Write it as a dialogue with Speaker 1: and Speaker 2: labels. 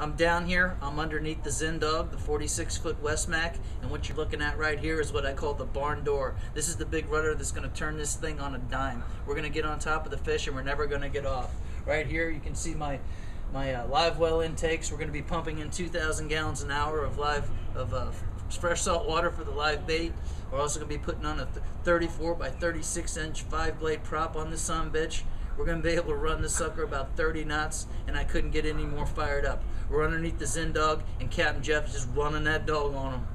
Speaker 1: I'm down here. I'm underneath the Zinndog, the 46 foot Wesmac, and what you're looking at right here is what I call the barn door. This is the big rudder that's going to turn this thing on a dime. We're going to get on top of the fish, and we're never going to get off. Right here, you can see my my uh, live well intakes. We're going to be pumping in 2,000 gallons an hour of live of uh, fresh salt water for the live bait. We're also going to be putting on a 34 by 36 inch five blade prop on this son bitch. We're going to be able to run this sucker about 30 knots, and I couldn't get any more fired up. We're underneath the Zinndog, and Captain Jeff is just running that dog on him.